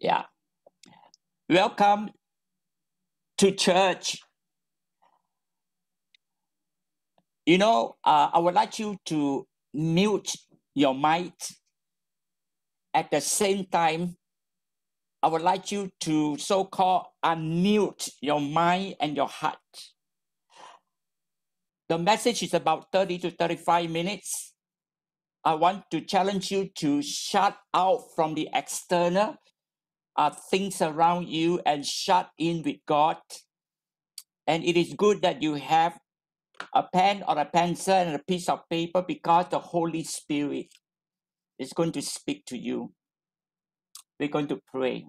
Yeah. Welcome to church. You know, uh, I would like you to mute your mic. At the same time, I would like you to so called unmute your mind and your heart. The message is about 30 to 35 minutes. I want to challenge you to shut out from the external uh, things around you and shut in with God. And it is good that you have a pen or a pencil and a piece of paper because the Holy Spirit is going to speak to you. We're going to pray.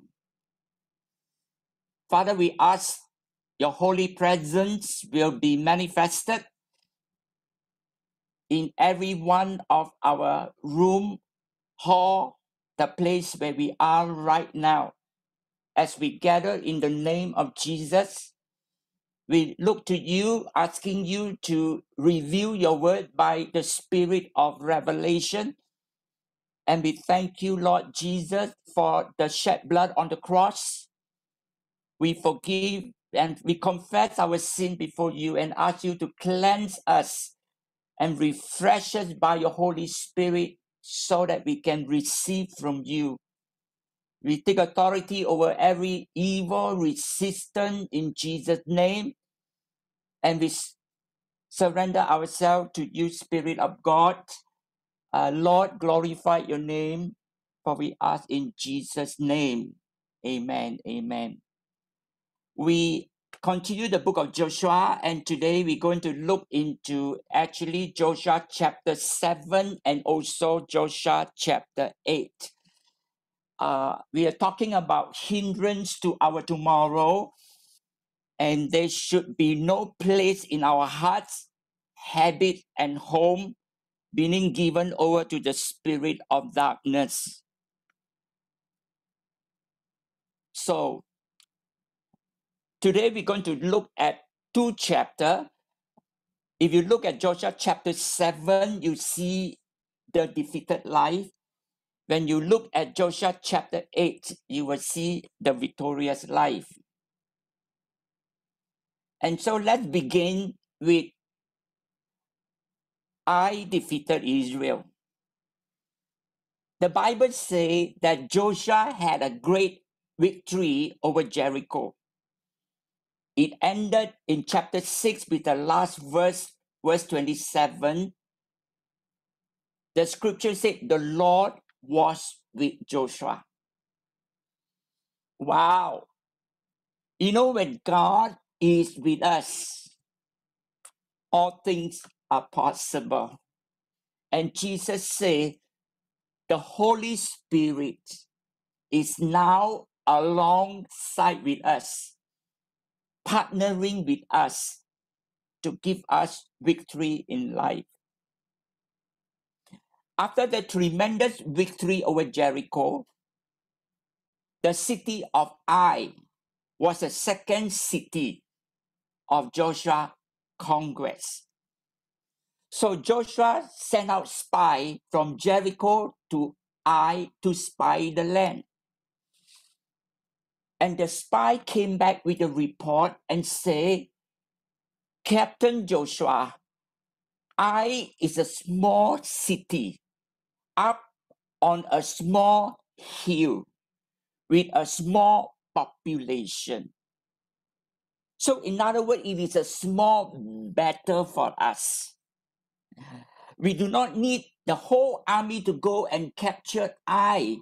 Father, we ask your holy presence will be manifested in every one of our room, hall, the place where we are right now. As we gather in the name of Jesus, we look to you, asking you to reveal your word by the spirit of revelation. And we thank you, Lord Jesus, for the shed blood on the cross. We forgive and we confess our sin before you and ask you to cleanse us and refresh us by your Holy Spirit so that we can receive from you. We take authority over every evil resistance in Jesus' name, and we surrender ourselves to you, Spirit of God. Uh, Lord, glorify your name, for we ask in Jesus' name. Amen. Amen. We continue the book of Joshua, and today we're going to look into actually Joshua chapter 7 and also Joshua chapter 8. Uh, we are talking about hindrance to our tomorrow, and there should be no place in our hearts, habit, and home being given over to the spirit of darkness. So, Today we're going to look at two chapters. If you look at Joshua chapter 7, you see the defeated life. When you look at Joshua chapter 8, you will see the victorious life. And so let's begin with I defeated Israel. The Bible says that Joshua had a great victory over Jericho. It ended in chapter 6 with the last verse, verse 27. The scripture said, The Lord was with Joshua. Wow. You know, when God is with us, all things are possible. And Jesus said, The Holy Spirit is now alongside with us partnering with us to give us victory in life. After the tremendous victory over Jericho, the city of Ai was the second city of Joshua Congress. So Joshua sent out spy from Jericho to Ai to spy the land. And the spy came back with a report and said, Captain Joshua, Ai is a small city up on a small hill with a small population. So, in other words, it is a small battle for us. We do not need the whole army to go and capture Ai.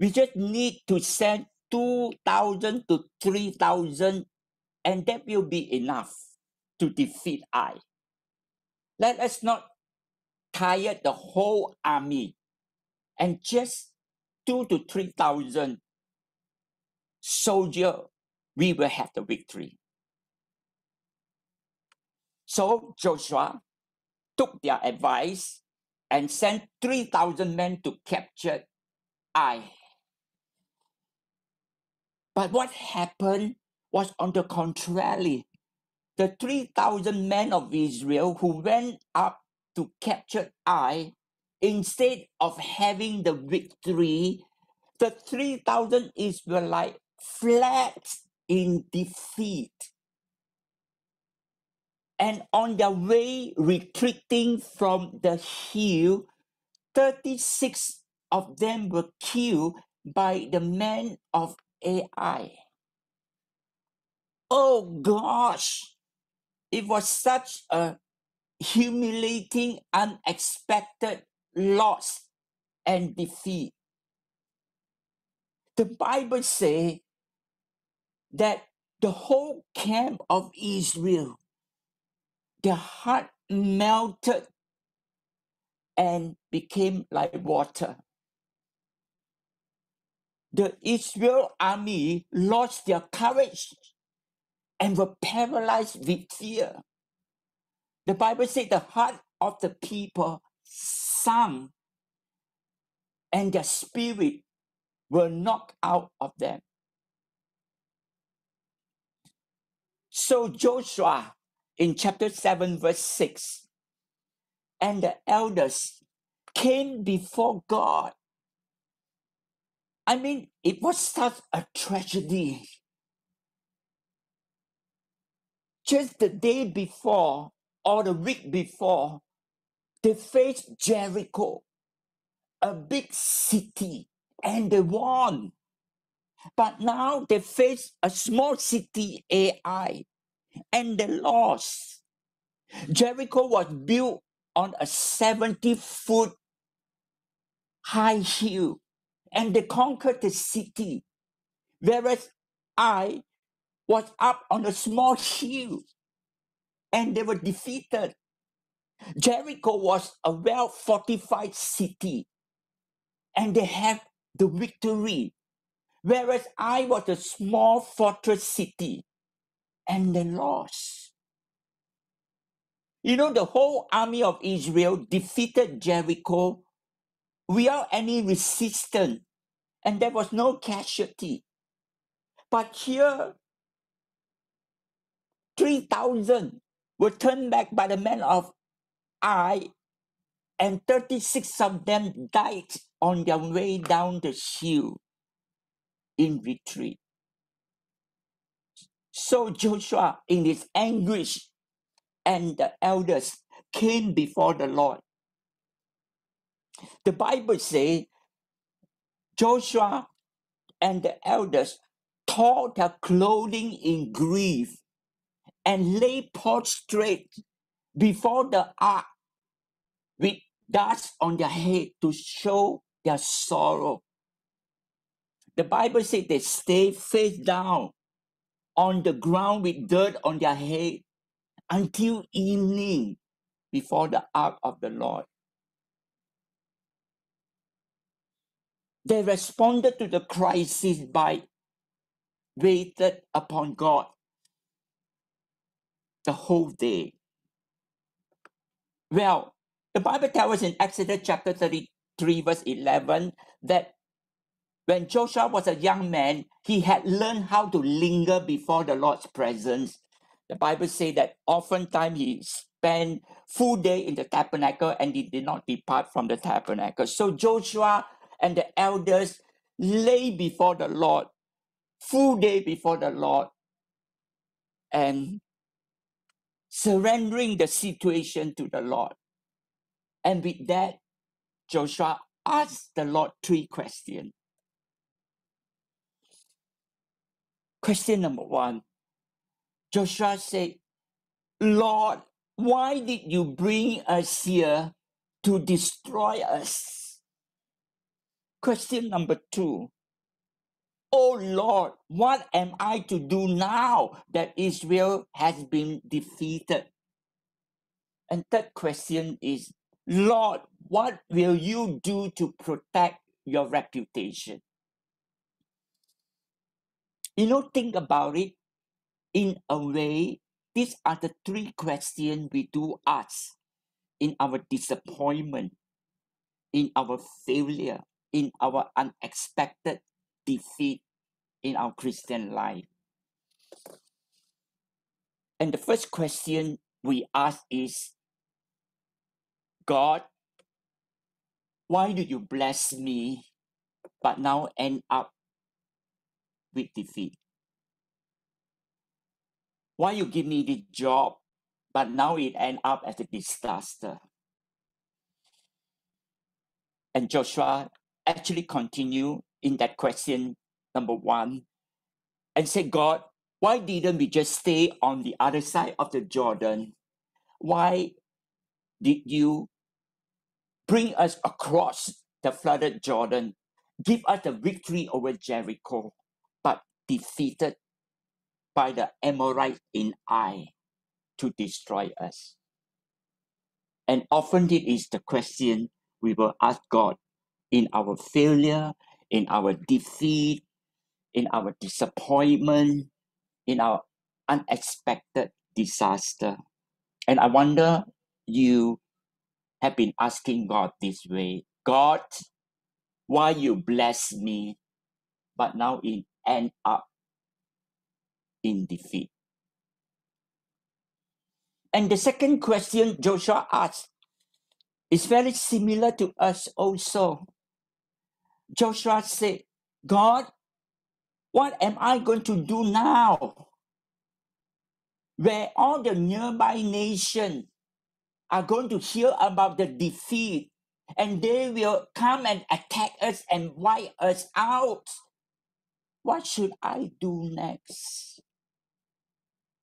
We just need to send 2,000 to 3,000, and that will be enough to defeat Ai. Let us not tire the whole army and just two to 3,000 soldier, we will have the victory. So Joshua took their advice and sent 3,000 men to capture Ai. But what happened was on the contrary. The 3,000 men of Israel who went up to capture Ai, instead of having the victory, the 3,000 Israelites fled in defeat. And on their way retreating from the hill, 36 of them were killed by the men of Ai. Oh gosh, it was such a humiliating, unexpected loss and defeat. The Bible says that the whole camp of Israel, their heart melted and became like water. The Israel army lost their courage and were paralyzed with fear. The Bible said the heart of the people sunk and their spirit were knocked out of them. So Joshua in chapter 7, verse 6, and the elders came before God. I mean, it was such a tragedy. Just the day before or the week before, they faced Jericho, a big city, and they won. But now they face a small city, Ai, and they lost. Jericho was built on a 70 foot high hill, and they conquered the city, whereas Ai was up on a small hill, and they were defeated. Jericho was a well fortified city, and they had the victory whereas Ai was a small fortress city and they lost. You know, the whole army of Israel defeated Jericho without any resistance, and there was no casualty. But here, 3,000 were turned back by the men of Ai, and 36 of them died on their way down the hill in retreat. So Joshua, in his anguish, and the elders came before the Lord. The Bible says Joshua and the elders tore their clothing in grief and lay prostrate before the ark with dust on their head to show their sorrow. The Bible said they stayed face down on the ground with dirt on their head until evening before the ark of the Lord. They responded to the crisis by waited upon God the whole day. Well, the Bible tells us in Exodus chapter 33, verse 11, that when Joshua was a young man, he had learned how to linger before the Lord's presence. The Bible says that oftentimes he spent full day in the tabernacle and he did not depart from the tabernacle. So Joshua and the elders lay before the Lord, full day before the Lord, and surrendering the situation to the Lord. And with that, Joshua asked the Lord three questions. Question number one Joshua said, Lord, why did you bring us here to destroy us? Question number two. Oh Lord, what am I to do now that Israel has been defeated? And third question is, Lord, what will you do to protect your reputation? You know, think about it. In a way, these are the three questions we do ask in our disappointment, in our failure, in our unexpected defeat in our Christian life. And the first question we ask is God, why do you bless me but now end up with defeat. Why you give me the job, but now it end up as a disaster? And Joshua actually continue in that question number one and say, God, why didn't we just stay on the other side of the Jordan? Why did you bring us across the flooded Jordan, give us the victory over Jericho, but defeated by the Amorite in Ai to destroy us? And often it is the question we will ask God in our failure, in our defeat, in our disappointment, in our unexpected disaster. And I wonder you have been asking God this way God, why you bless me, but now it end up in defeat? And the second question Joshua asked is very similar to us also. Joshua said, God, what am I going to do now? Where all the nearby nations are going to hear about the defeat and they will come and attack us and wipe us out. What should I do next?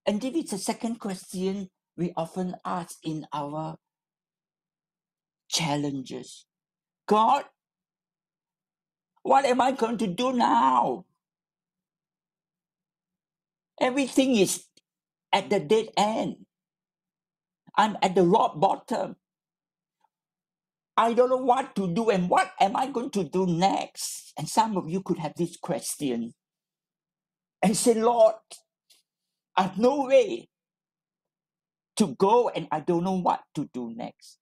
And this is the second question we often ask in our challenges. God, what am I going to do now? Everything is at the dead end. I'm at the rock bottom. I don't know what to do and what am I going to do next? And some of you could have this question and say, Lord, I have no way to go and I don't know what to do next.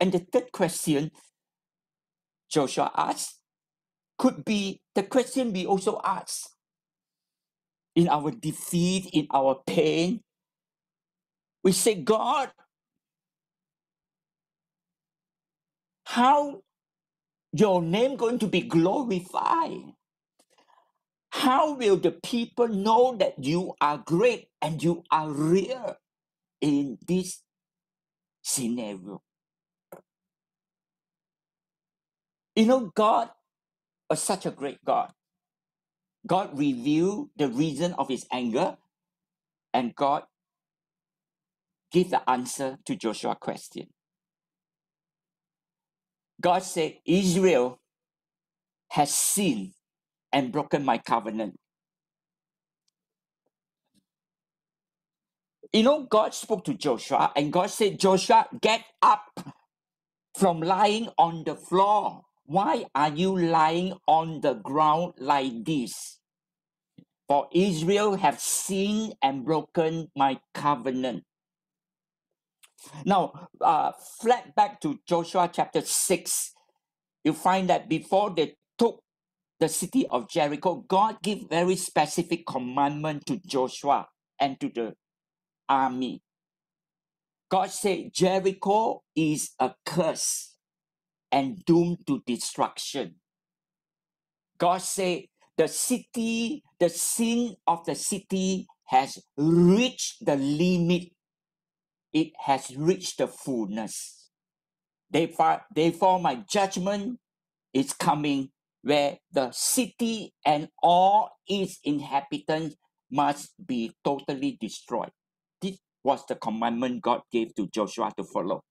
And the third question Joshua asked could be the question we also ask in our defeat, in our pain. We say, God, how your name going to be glorified? How will the people know that you are great and you are real in this scenario? You know, God was such a great God. God revealed the reason of his anger, and God gave the answer to Joshua's question. God said, Israel has sinned and broken my covenant. You know, God spoke to Joshua, and God said, Joshua, get up from lying on the floor. Why are you lying on the ground like this? For Israel have sinned and broken my covenant. Now, uh, flat back to Joshua chapter 6, you find that before they took the city of Jericho, God gave very specific commandment to Joshua and to the army. God said Jericho is a curse and doomed to destruction. God said, the city, the sin of the city has reached the limit. It has reached the fullness. Therefore, therefore, my judgment is coming where the city and all its inhabitants must be totally destroyed. This was the commandment God gave to Joshua to follow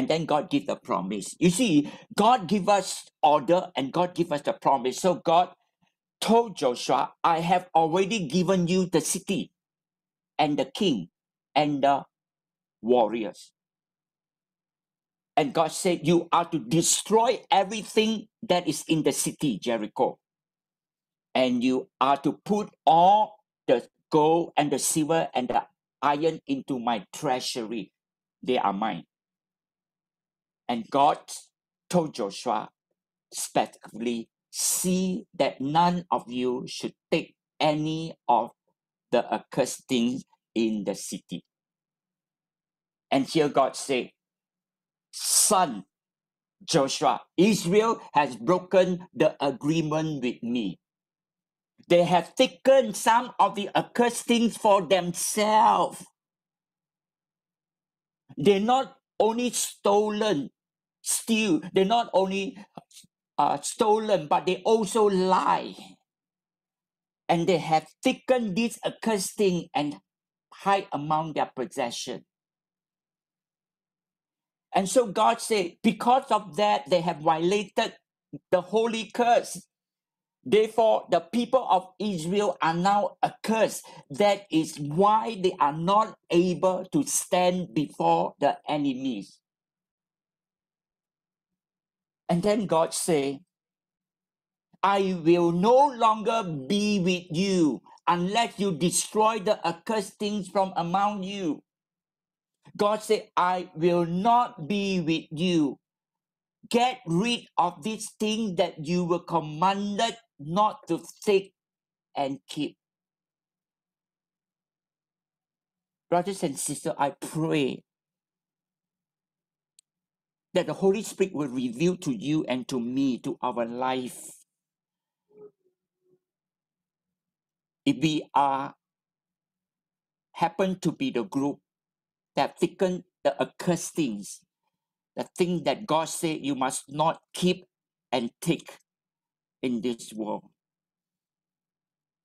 and then God give the promise. You see, God give us order and God give us the promise. So God told Joshua, I have already given you the city and the king and the warriors. And God said, You are to destroy everything that is in the city, Jericho. And you are to put all the gold and the silver and the iron into my treasury. They are mine. And God told Joshua specifically, see that none of you should take any of the accursed things in the city. And here God said, Son, Joshua, Israel has broken the agreement with me. They have taken some of the accursed things for themselves. They're not only stolen, steal. They're not only uh, stolen, but they also lie. And they have taken this accursed thing and hide among their possession. And so God said, because of that, they have violated the holy curse. Therefore, the people of Israel are now accursed. That is why they are not able to stand before the enemies. And then God said, I will no longer be with you unless you destroy the accursed things from among you. God said, I will not be with you. Get rid of this thing that you were commanded not to take and keep. Brothers and sisters, I pray that the Holy Spirit will reveal to you and to me, to our life. If we are happen to be the group that taken the accursed things, the thing that God said you must not keep and take in this world.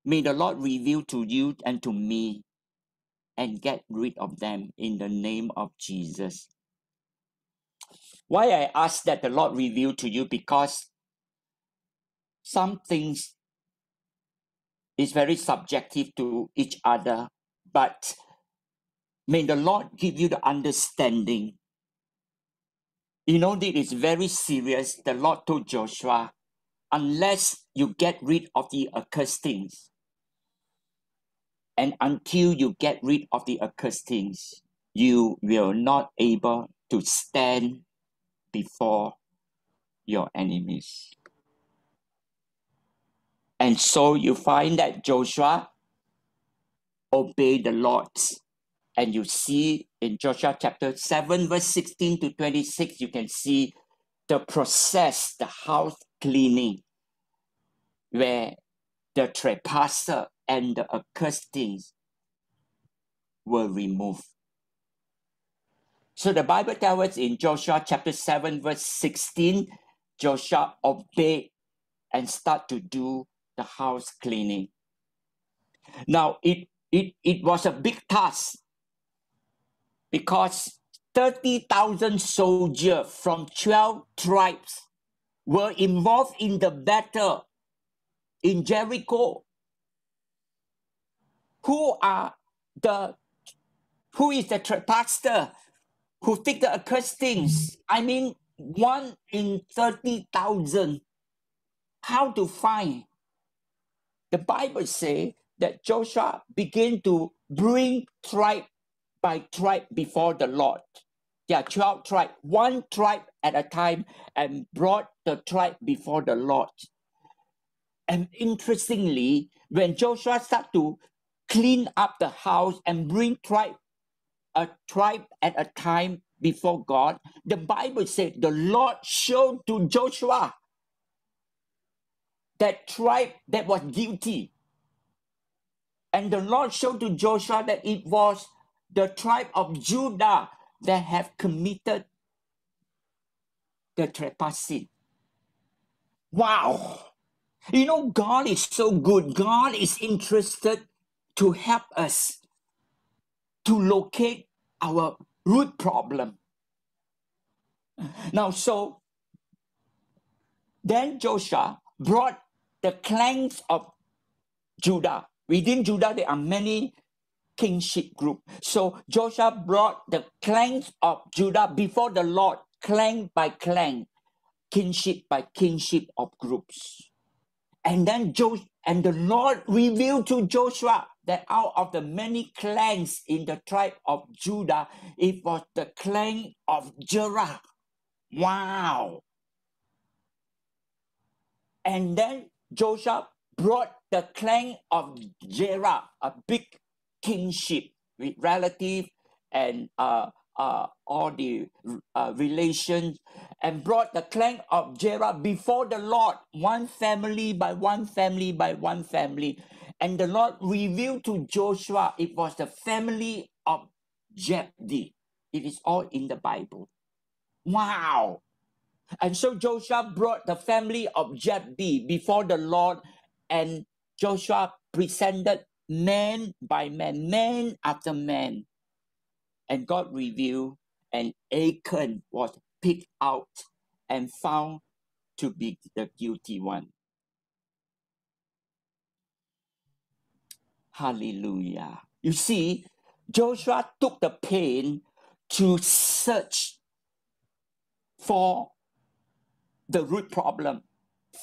May the Lord reveal to you and to me and get rid of them in the name of Jesus. Why I ask that the Lord reveal to you because some things is very subjective to each other, but may the Lord give you the understanding. You know, this is very serious. The Lord told Joshua, unless you get rid of the accursed things, and until you get rid of the accursed things, you will not able to stand before your enemies. And so you find that Joshua obeyed the Lord. And you see in Joshua chapter 7, verse 16 to 26, you can see the process, the house cleaning, where the trespasser and the accursed things were removed. So the Bible tells us in Joshua chapter 7, verse 16, Joshua obeyed and start to do the house cleaning. Now it it, it was a big task because 30,000 soldiers from 12 tribes were involved in the battle in Jericho. Who are the who is the pastor who take the accursed things? I mean, one in 30,000. How to find? The Bible says that Joshua began to bring tribe by tribe before the Lord. There are 12 tribes, one tribe at a time, and brought the tribe before the Lord. And interestingly, when Joshua started to clean up the house and bring tribe, a tribe at a time before God, the Bible said the Lord showed to Joshua that tribe that was guilty. And the Lord showed to Joshua that it was the tribe of Judah that have committed the trespassing. Wow! You know, God is so good. God is interested to help us to locate our root problem. Now, so then Joshua brought the clans of Judah. Within Judah, there are many kingship group. So Joshua brought the clans of Judah before the Lord, clan by clan, kingship by kingship of groups. And then jo- and the Lord revealed to Joshua that out of the many clans in the tribe of Judah, it was the clan of Jerah. Wow. And then Joshua brought the clan of Jerah, a big kingship with relative and uh, uh, all the uh, relations and brought the clan of Jerah before the Lord, one family by one family by one family. And the Lord revealed to Joshua it was the family of Jebdi. It is all in the Bible. Wow. And so Joshua brought the family of Jebdi before the Lord, and Joshua presented man by man, man after man. And God revealed, and Achan was picked out and found to be the guilty one. Hallelujah. You see, Joshua took the pain to search for the root problem.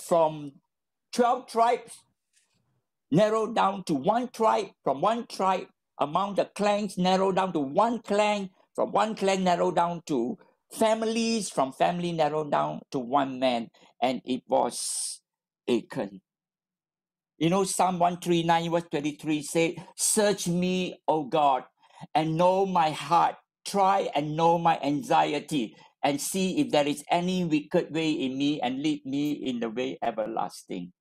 From 12 tribes narrowed down to one tribe from one tribe among the clans narrowed down to one clan from one clan narrowed down to families from family narrowed down to one man. And it was Achan you know, Psalm 139, verse 23 say, Search me, O God, and know my heart. Try and know my anxiety, and see if there is any wicked way in me, and lead me in the way everlasting.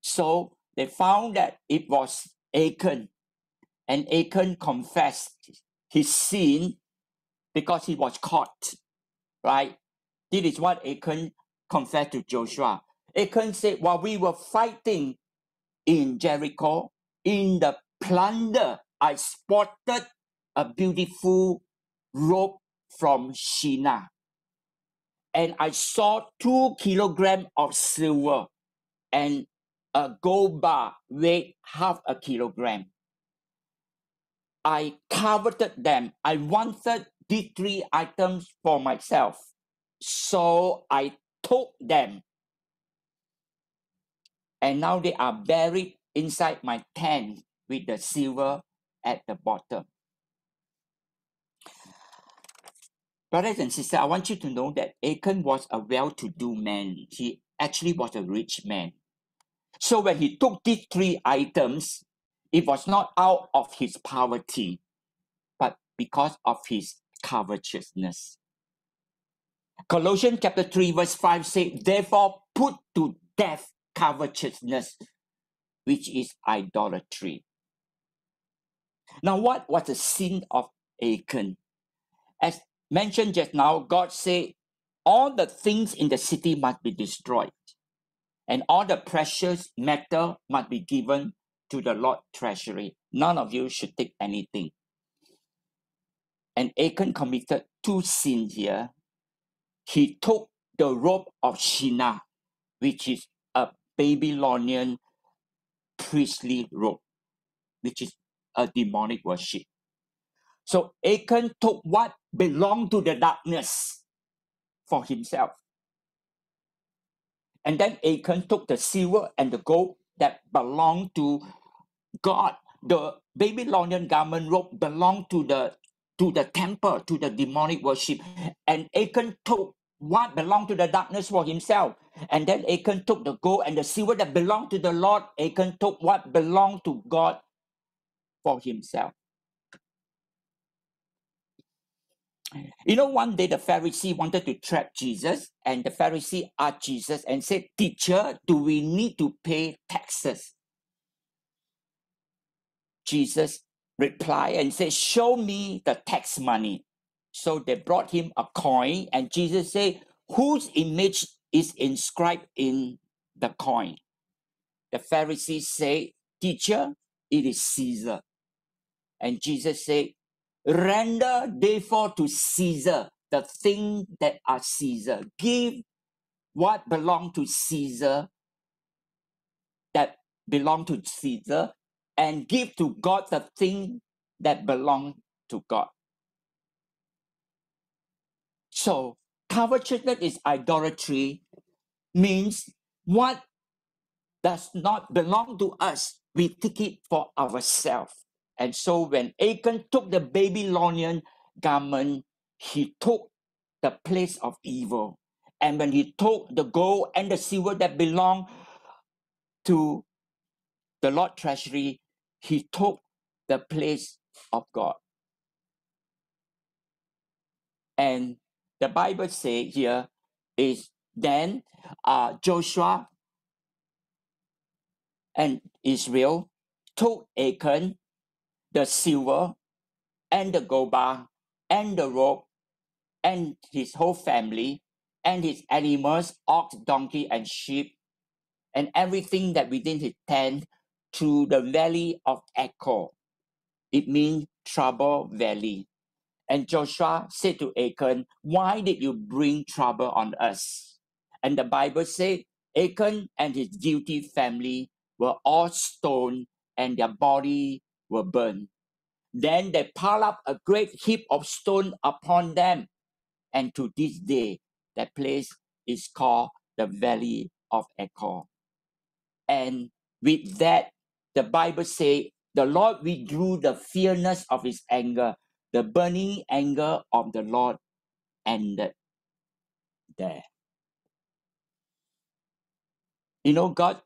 So they found that it was Achan, and Achan confessed his sin because he was caught. Right? This is what Achan confessed to Joshua. Achan said, while we were fighting in Jericho, in the plunder, I spotted a beautiful robe from Shinar. And I saw two kilograms of silver and a gold bar weighed half a kilogram. I coveted them. I wanted these three items for myself. So I took them and now they are buried inside my tent with the silver at the bottom. Brothers and sisters, I want you to know that Achan was a well to do man. He actually was a rich man. So when he took these three items, it was not out of his poverty, but because of his covetousness. Colossians chapter 3, verse 5 says, Therefore put to death covetousness, which is idolatry. Now, what was the sin of Achan? As mentioned just now, God said, all the things in the city must be destroyed, and all the precious metal must be given to the Lord treasury. None of you should take anything. And Achan committed two sins here. He took the robe of Shinar, which is Babylonian priestly robe, which is a demonic worship. So Achan took what belonged to the darkness for himself. And then Achan took the silver and the gold that belonged to God. The Babylonian garment robe belonged to the to the temple, to the demonic worship. And Achan took what belonged to the darkness for himself. And then Achan took the gold and the silver that belonged to the Lord. Achan took what belonged to God for himself. You know, one day the Pharisee wanted to trap Jesus, and the Pharisee asked Jesus and said, Teacher, do we need to pay taxes? Jesus replied and said, Show me the tax money. So they brought him a coin, and Jesus said, Whose image is inscribed in the coin? The Pharisees say, Teacher, it is Caesar. And Jesus said, Render therefore to Caesar the thing that are Caesar. Give what belong to Caesar that belong to Caesar, and give to God the thing that belong to God. So, covetousness is idolatry, means what does not belong to us, we take it for ourselves. And so, when Achan took the Babylonian garment, he took the place of evil. And when he took the gold and the silver that belonged to the Lord treasury, he took the place of God. And the Bible say here is then uh, Joshua and Israel took Achan, the silver, and the gold bar, and the rope, and his whole family, and his animals, ox, donkey, and sheep, and everything that within his tent to the valley of Achor. It means trouble valley. And Joshua said to Achan, Why did you bring trouble on us? And the Bible said, Achan and his guilty family were all stoned and their body were burned. Then they piled up a great heap of stone upon them. And to this day, that place is called the Valley of Achor. And with that, the Bible says the Lord withdrew the fierceness of his anger. The burning anger of the Lord ended there. You know, God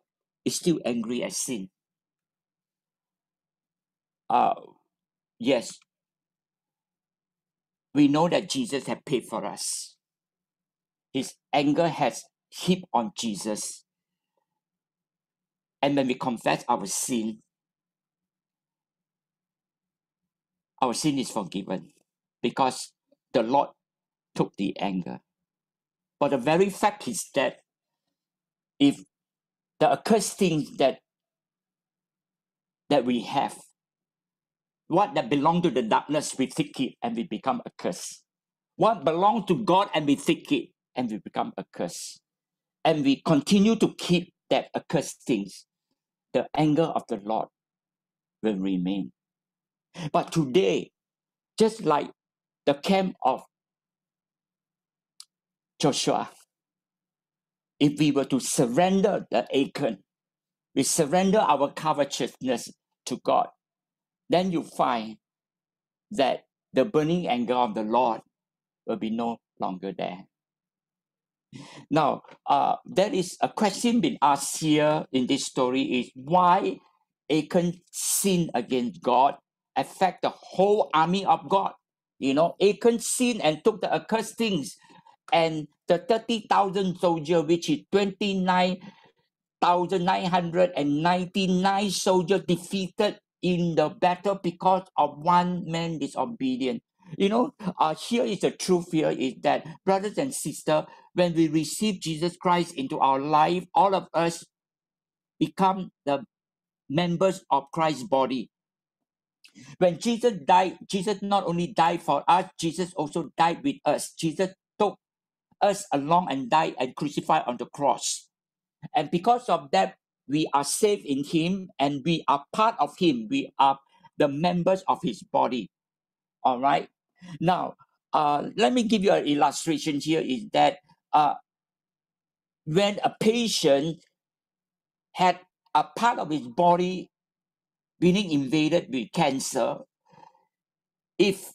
is still angry at sin. Uh, yes, we know that Jesus had paid for us. His anger has heaped on Jesus. And when we confess our sin, our sin is forgiven because the Lord took the anger. But the very fact is that if the accursed things that that we have, what that belong to the darkness, we take it and we become accursed. What belong to God and we take it and we become accursed. And we continue to keep that accursed things. The anger of the Lord will remain. But today, just like the camp of Joshua, if we were to surrender the Achan, we surrender our covetousness to God, then you find that the burning anger of the Lord will be no longer there. Now, uh, there is a question being asked here in this story is why Achan sinned against God affect the whole army of God. You know, Achan sinned and took the accursed things, and the 30,000 soldiers, which is 29,999 soldiers defeated in the battle because of one man disobedient. You know, uh, here is the truth here is that, brothers and sisters, when we receive Jesus Christ into our life, all of us become the members of Christ's body. When Jesus died, Jesus not only died for us, Jesus also died with us. Jesus took us along and died and crucified on the cross. And because of that, we are saved in Him and we are part of Him. We are the members of His body. All right. Now, uh, let me give you an illustration here is that uh, when a patient had a part of his body being invaded with cancer, if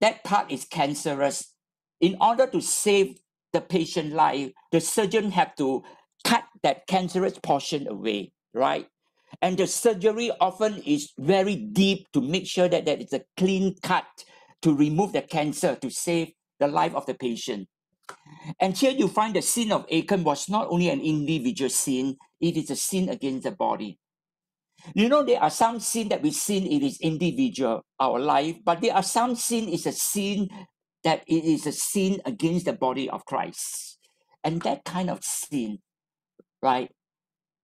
that part is cancerous, in order to save the patient life, the surgeon have to cut that cancerous portion away, right? And the surgery often is very deep to make sure that there is a clean cut to remove the cancer to save the life of the patient. And here you find the sin of Achan was not only an individual sin, it is a sin against the body. You know, there are some sin that we sin, it is individual, our life, but there are some sin is a sin that it is a sin against the body of Christ. And that kind of sin, right,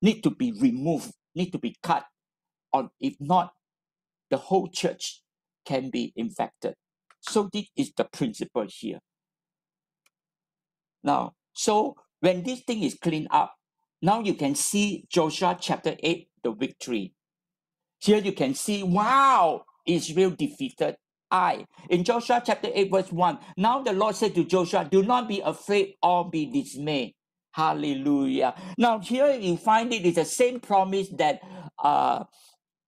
need to be removed, need to be cut, or if not, the whole church can be infected. So this is the principle here. Now, so when this thing is cleaned up, now you can see Joshua chapter 8, the victory. Here you can see, wow, Israel defeated Ai. In Joshua chapter 8, verse 1, now the Lord said to Joshua, Do not be afraid or be dismayed. Hallelujah. Now, here you find it is the same promise that uh,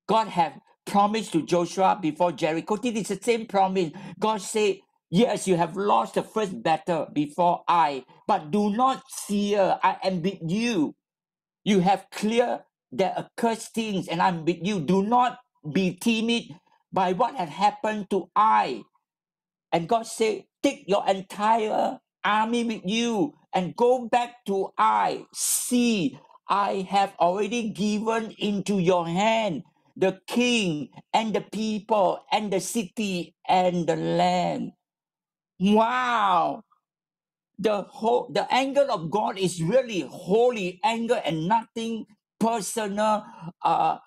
God have promised to Joshua before Jericho. It is the same promise. God said, Yes, you have lost the first battle before Ai, but do not fear. I am with you. You have cleared the accursed things, and I'm with you. Do not be timid by what had happened to Ai. And God said, take your entire army with you and go back to Ai. See, I have already given into your hand the king and the people and the city and the land. Wow. The whole the anger of God is really holy anger and nothing personal uh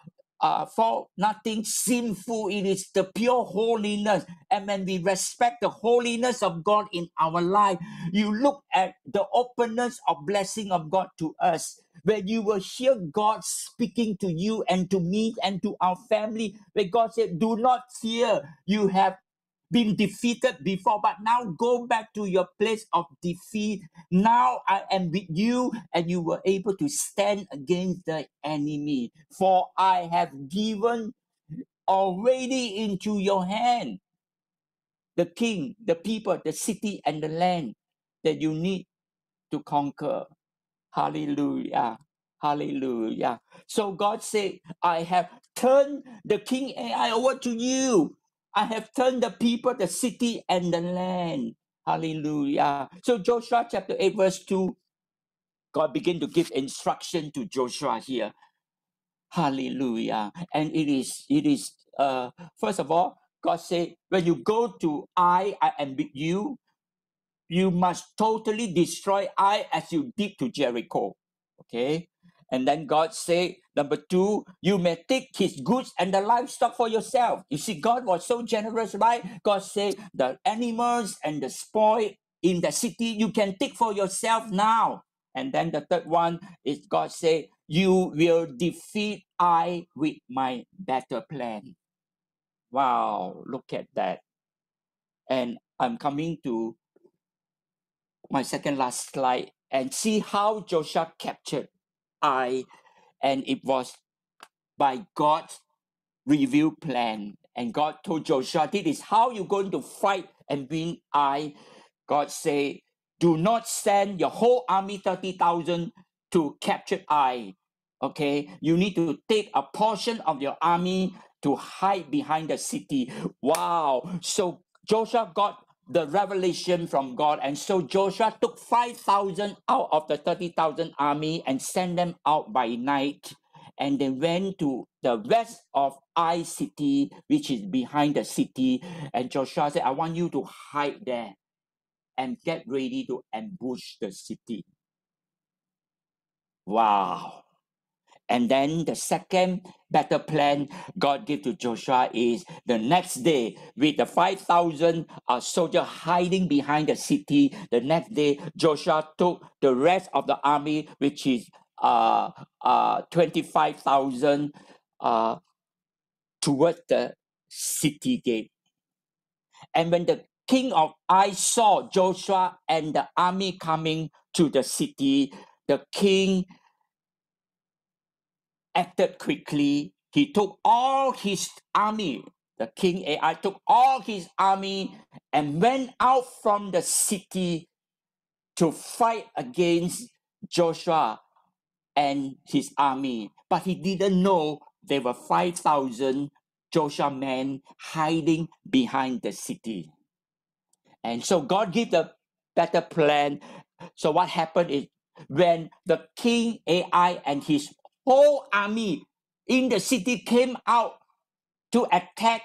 uh, for nothing sinful. It is the pure holiness. And when we respect the holiness of God in our life, you look at the openness of blessing of God to us. When you will hear God speaking to you and to me and to our family, where God said, Do not fear, you have been defeated before, but now go back to your place of defeat. Now I am with you, and you were able to stand against the enemy. For I have given already into your hand the king, the people, the city, and the land that you need to conquer. Hallelujah. Hallelujah. So God said, I have turned the king Ai over to you. I have turned the people, the city, and the land. Hallelujah. So Joshua chapter 8, verse 2, God began to give instruction to Joshua here. Hallelujah. And it is, it is uh first of all, God said, when you go to Ai, I am with you, you must totally destroy Ai as you did to Jericho. Okay. And then God said, number two, you may take his goods and the livestock for yourself. You see, God was so generous, right? God said, the animals and the spoil in the city, you can take for yourself now. And then the third one is God said, you will defeat Ai with my better plan. Wow, look at that. And I'm coming to my second last slide and see how Joshua captured Ai, and it was by God's review plan. And God told Joshua, This is how you're going to fight and win Ai. God said, Do not send your whole army, 30,000, to capture Ai. Okay, you need to take a portion of your army to hide behind the city. Wow. So Joshua got the revelation from God. And so Joshua took 5,000 out of the 30,000 army and sent them out by night. And they went to the west of Ai city, which is behind the city. And Joshua said, I want you to hide there and get ready to ambush the city. Wow. And then the second better plan God gave to Joshua is the next day, with the 5,000 uh, soldiers hiding behind the city, the next day, Joshua took the rest of the army, which is uh, uh, 25,000, uh, towards the city gate. And when the king of Ai saw Joshua and the army coming to the city, the king acted quickly. He took all his army, the king Ai took all his army and went out from the city to fight against Joshua and his army. But he didn't know there were 5,000 Joshua men hiding behind the city. And so God gave the better plan. So what happened is when the king Ai and his whole army in the city came out to attack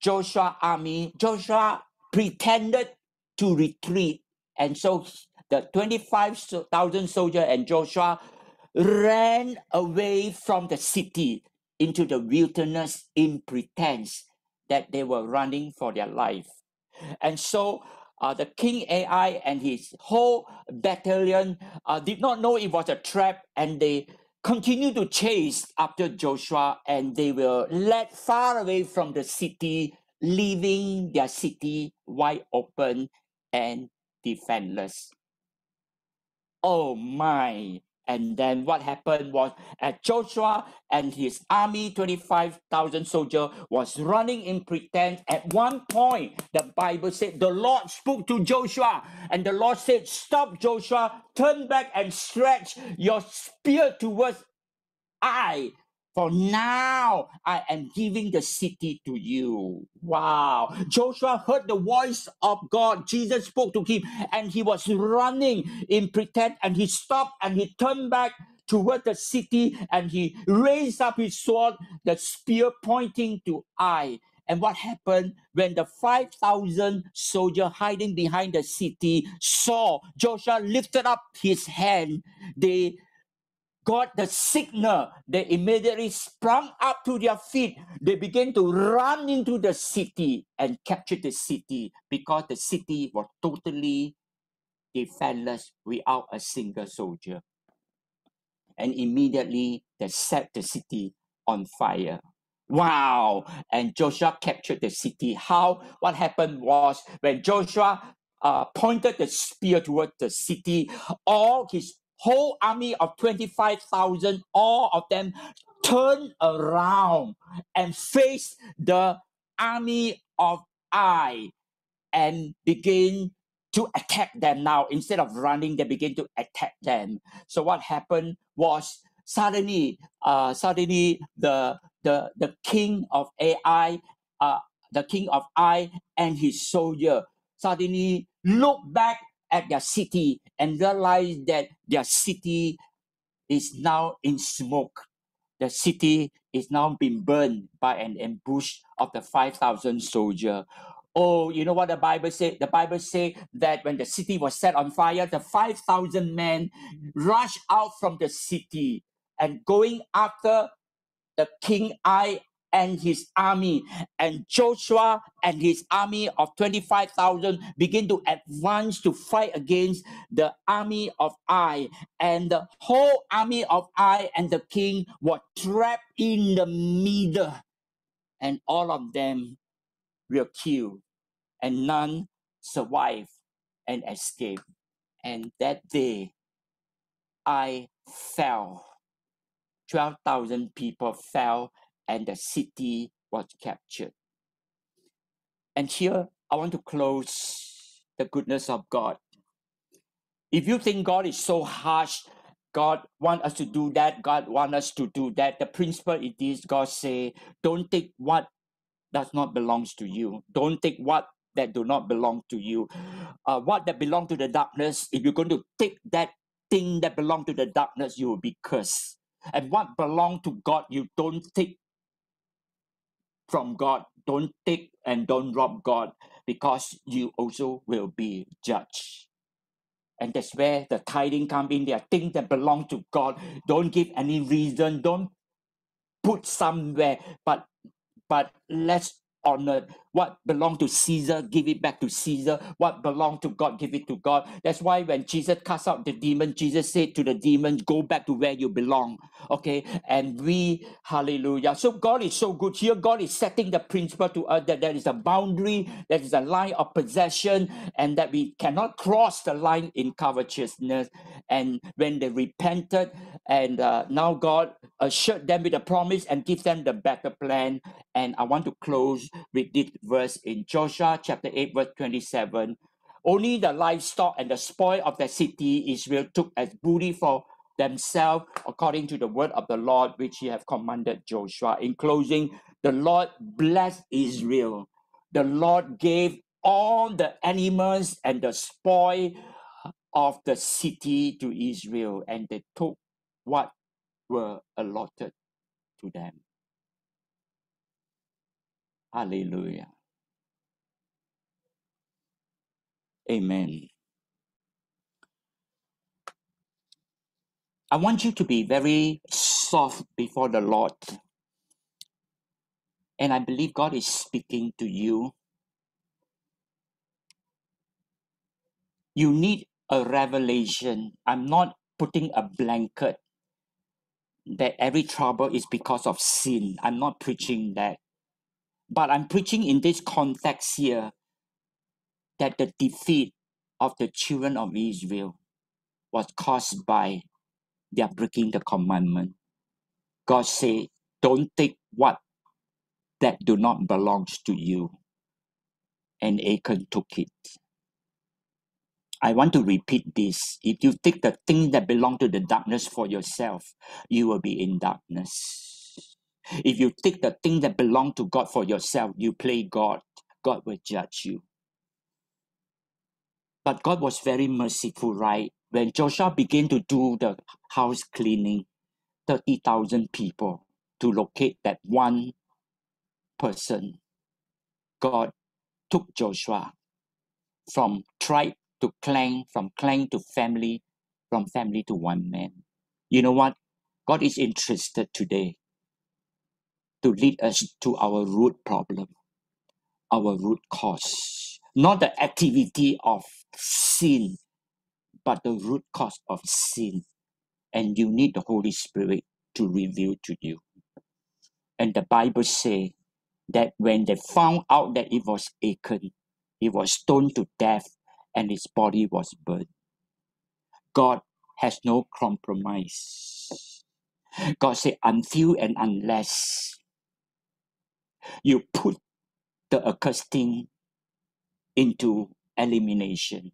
Joshua army. Joshua pretended to retreat. And so the 25,000 soldiers and Joshua ran away from the city into the wilderness in pretense that they were running for their life. And so uh, the king Ai and his whole battalion uh, did not know it was a trap and they continued to chase after Joshua and they were led far away from the city, leaving their city wide open and defenseless. Oh my. And then what happened was at Joshua and his army, 25,000 soldiers, was running in pretense. At one point, the Bible said the Lord spoke to Joshua, and the Lord said, Stop, Joshua, turn back and stretch your spear towards Ai. For now I am giving the city to you. Wow. Joshua heard the voice of God. Jesus spoke to him and he was running in pretend and he stopped and he turned back toward the city and he raised up his sword, the spear pointing to Ai. And what happened when the 5,000 soldier hiding behind the city saw Joshua lifted up his hand? They got the signal. They immediately sprung up to their feet. They began to run into the city and capture the city because the city was totally defenseless without a single soldier. And immediately they set the city on fire. Wow! And Joshua captured the city. How? What happened was when Joshua uh, pointed the spear toward the city, all his whole army of 25,000, all of them turned around and faced the army of Ai and begin to attack them now. Instead of running, they begin to attack them. So what happened was suddenly, uh, suddenly the the the king of Ai, uh, the king of Ai and his soldier suddenly look back at their city and realize that their city is now in smoke. The city is now being burned by an ambush of the 5,000 soldier. Oh, you know what the Bible said? The Bible said that when the city was set on fire, the 5,000 men rushed out from the city and going after the king Ai and his army. And Joshua and his army of 25,000 begin to advance to fight against the army of Ai. And the whole army of Ai and the king were trapped in the middle. And all of them were killed. And none survived and escaped. And that day, Ai fell. 12,000 people fell and the city was captured. And here I want to close the goodness of God. If you think God is so harsh, God want us to do that, God want us to do that. The principle it is God say, don't take what does not belongs to you. Don't take what that do not belong to you. Uh, what that belong to the darkness, if you're going to take that thing that belong to the darkness, you will be cursed. And what belong to God, you don't take from God. Don't take and don't rob God because you also will be judged. And that's where the tithing come in. There things that belong to God. Don't give any reason. Don't put somewhere. But but let's honor what belong to Caesar, give it back to Caesar. What belong to God, give it to God. That's why when Jesus cast out the demon, Jesus said to the demon, Go back to where you belong. Okay. And we, hallelujah. So God is so good. Here, God is setting the principle to us that there is a boundary, there is a line of possession, and that we cannot cross the line in covetousness. And when they repented, and uh, now God assured them with a promise and give them the better plan. And I want to close with this verse in Joshua chapter 8, verse 27. Only the livestock and the spoil of the city Israel took as booty for themselves according to the word of the Lord which he have commanded Joshua. In closing, the Lord blessed Israel. The Lord gave all the animals and the spoil of the city to Israel, and they took what were allotted to them. Hallelujah. Amen. I want you to be very soft before the Lord. And I believe God is speaking to you. You need a revelation. I'm not putting a blanket that every trouble is because of sin. I'm not preaching that. But I'm preaching in this context here that the defeat of the children of Israel was caused by their breaking the commandment. God said, Don't take what that do not belongs to you. And Achan took it. I want to repeat this. If you take the things that belong to the darkness for yourself, you will be in darkness. If you take the thing that belong to God for yourself, you play God, God will judge you. But God was very merciful, right? When Joshua began to do the house cleaning, 30,000 people to locate that one person, God took Joshua from tribe to clan, from clan to family, from family to one man. You know what? God is interested today to lead us to our root problem, our root cause. Not the activity of sin, but the root cause of sin. And you need the Holy Spirit to reveal to you. And the Bible says that when they found out that it was Achan, he was stoned to death and his body was burned. God has no compromise. God said, until and unless you put the accursed thing into elimination,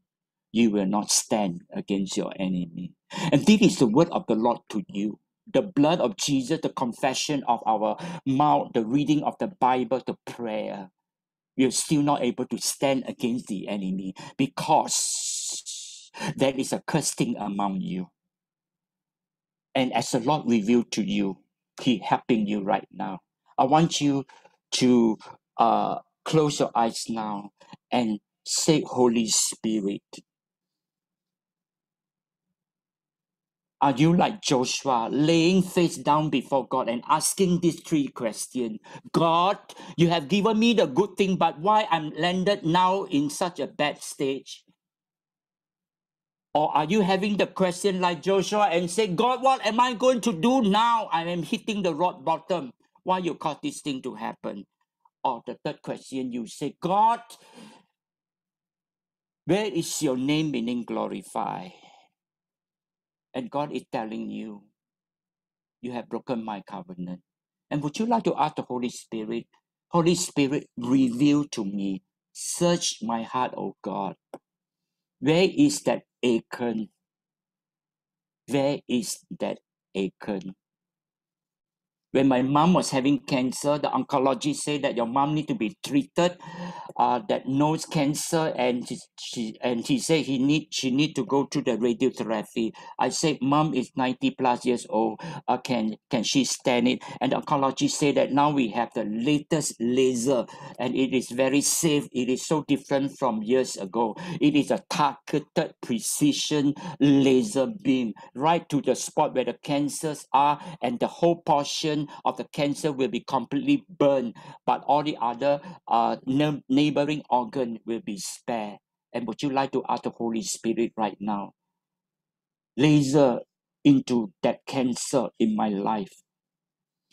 you will not stand against your enemy. And this is the word of the Lord to you. The blood of Jesus, the confession of our mouth, the reading of the Bible, the prayer, you're still not able to stand against the enemy because there is a cursing among you. And as the Lord revealed to you, He helping you right now. I want you to uh, close your eyes now and say, Holy Spirit, are you like Joshua, laying face down before God and asking these three questions? God, you have given me the good thing, but why I'm landed now in such a bad stage? Or are you having the question like Joshua and say, God, what am I going to do now? I am hitting the rock bottom. Why you cause this thing to happen? Or the third question, you say, God, where is your name meaning glorify? And God is telling you, you have broken my covenant. And would you like to ask the Holy Spirit, Holy Spirit, reveal to me, search my heart, O God. Where is that Achan? Where is that Achan? When my mom was having cancer, the oncologist said that your mom need to be treated, uh, that knows cancer, and she, she and he said he need she need to go to the radiotherapy. I said, mom is ninety plus years old. Uh, can can she stand it? And the oncologist said that now we have the latest laser, and it is very safe. It is so different from years ago. It is a targeted precision laser beam right to the spot where the cancers are, and the whole portion of the cancer will be completely burned, but all the other uh, ne- neighboring organ will be spared. And would you like to ask the Holy Spirit right now? Laser into that cancer in my life.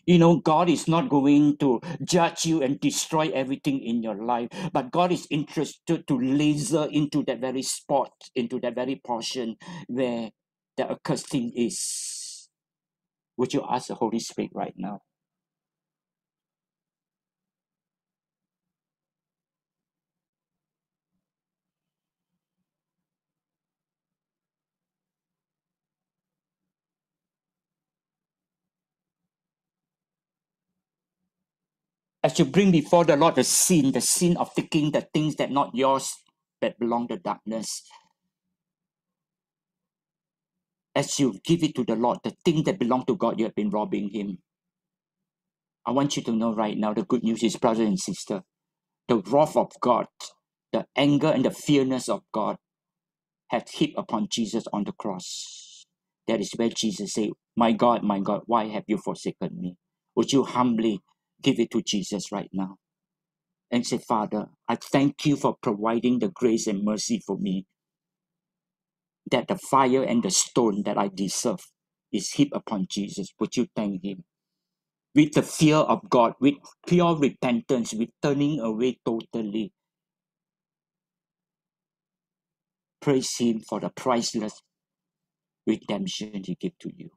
You know, God is not going to judge you and destroy everything in your life, but God is interested to laser into that very spot, into that very portion where the accursed thing is. Would you ask the Holy Spirit right now? as you bring before the Lord the sin, the sin of taking the things that not yours that belong to darkness. As you give it to the Lord, the thing that belong to God, you have been robbing Him. I want you to know right now the good news is, brother and sister, the wrath of God, the anger and the fierceness of God had hit upon Jesus on the cross. That is where Jesus said, My God, my God, why have you forsaken me? Would you humbly give it to Jesus right now? and say, Father, I thank you for providing the grace and mercy for me, that the fire and the stone that I deserve is heaped upon Jesus. Would you thank Him? With the fear of God, with pure repentance, with turning away totally, praise Him for the priceless redemption He gave to you.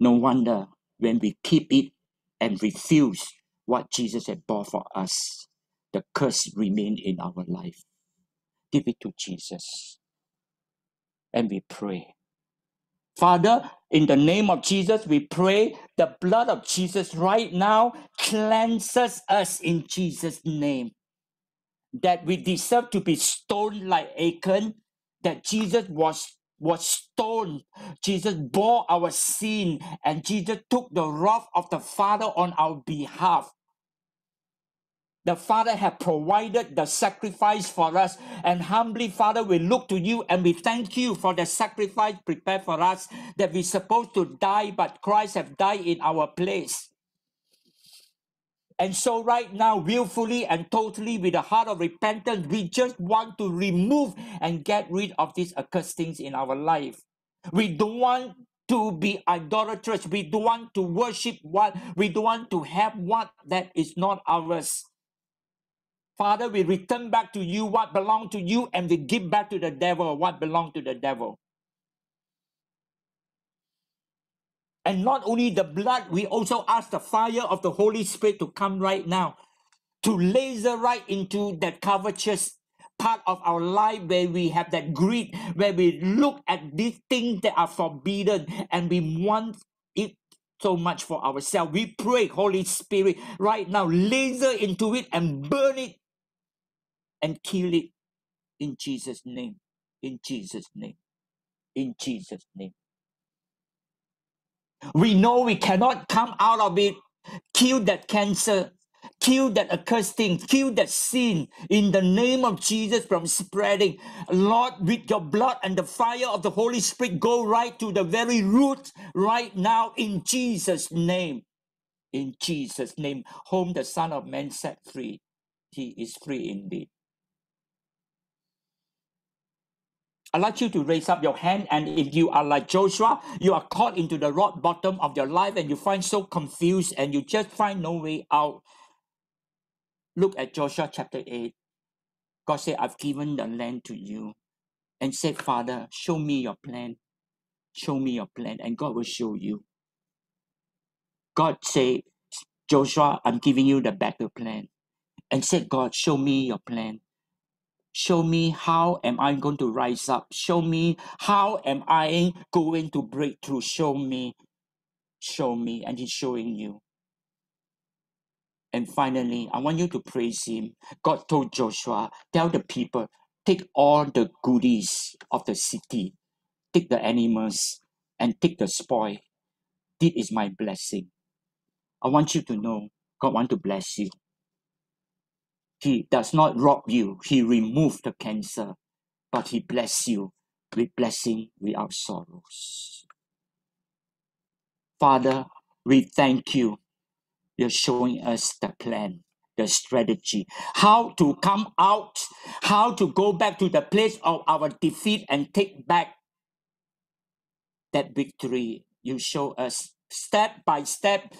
No wonder when we keep it and refuse what Jesus had bought for us, the curse remain in our life. Give it to Jesus. and we pray. Father, in the name of Jesus, we pray the blood of Jesus right now cleanses us in Jesus' name. That we deserve to be stoned like Achan, that Jesus was was stoned. Jesus bore our sin, and Jesus took the wrath of the Father on our behalf. The Father had provided the sacrifice for us. And humbly, Father, we look to you and we thank you for the sacrifice prepared for us that we're supposed to die, but Christ have died in our place. And so, right now, willfully and totally with a heart of repentance, we just want to remove and get rid of these accursed things in our life. We don't want to be idolatrous. We don't want to worship what we don't want to have what that is not ours. Father, we return back to you what belonged to you and we give back to the devil what belonged to the devil. And not only the blood, we also ask the fire of the Holy Spirit to come right now to laser right into that covetous part of our life where we have that greed, where we look at these things that are forbidden and we want it so much for ourselves. We pray, Holy Spirit, right now, laser into it and burn it and kill it in Jesus' name. In Jesus' name. In Jesus' name. We know we cannot come out of it, kill that cancer, kill that accursed thing, kill that sin in the name of Jesus from spreading. Lord, with your blood and the fire of the Holy Spirit, go right to the very root right now in Jesus' name. In Jesus' name, whom the Son of Man set free, he is free indeed. I'd like you to raise up your hand, and if you are like Joshua, you are caught into the rock bottom of your life and you find so confused and you just find no way out. Look at Joshua chapter 8. God said, I've given the land to you. And said, Father, show me your plan. Show me your plan, and God will show you. God said, Joshua, I'm giving you the battle plan. And said, God, show me your plan. Show me how am I going to rise up. Show me how am I going to break through. Show me. Show me. And he's showing you. And finally, I want you to praise him. God told Joshua, tell the people, take all the goodies of the city, take the animals, and take the spoil. This is my blessing. I want you to know God want to bless you. He does not rob you. He removed the cancer, but he bless you with blessing without sorrows. Father, we thank you. You're showing us the plan, the strategy, how to come out, how to go back to the place of our defeat and take back that victory. You show us step by step.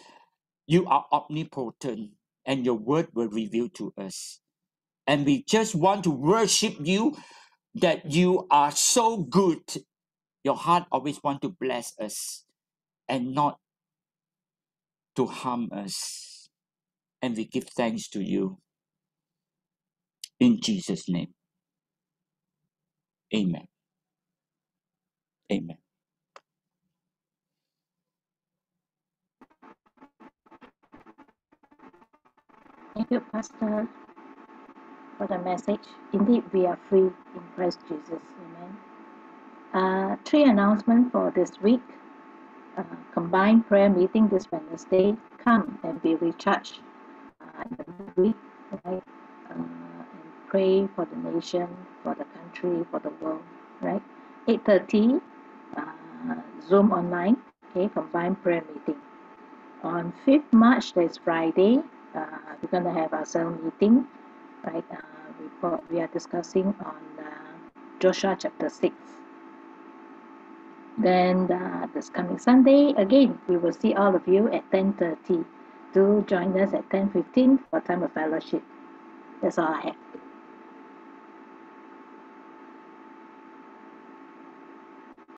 You are omnipotent, and your word will reveal to us. And we just want to worship you that you are so good. Your heart always want to bless us and not to harm us. And we give thanks to you. In Jesus' name. Amen. Amen. Thank you, Pastor, for the message. Indeed, we are free in Christ Jesus. Amen. Uh, three announcements for this week. Uh, combined prayer meeting this Wednesday. Come and be recharged uh, in the week, right? Uh, and pray for the nation, for the country, for the world, right? 8.30, uh, Zoom online, okay, combined prayer meeting. On 5th March, that's Friday, uh, we're going to have our cell meeting, right? Uh, we, are discussing on uh, Joshua chapter 6. Then uh, this coming Sunday, again, we will see all of you at 10.30. Do join us at 10.15 for time of fellowship. That's all I have.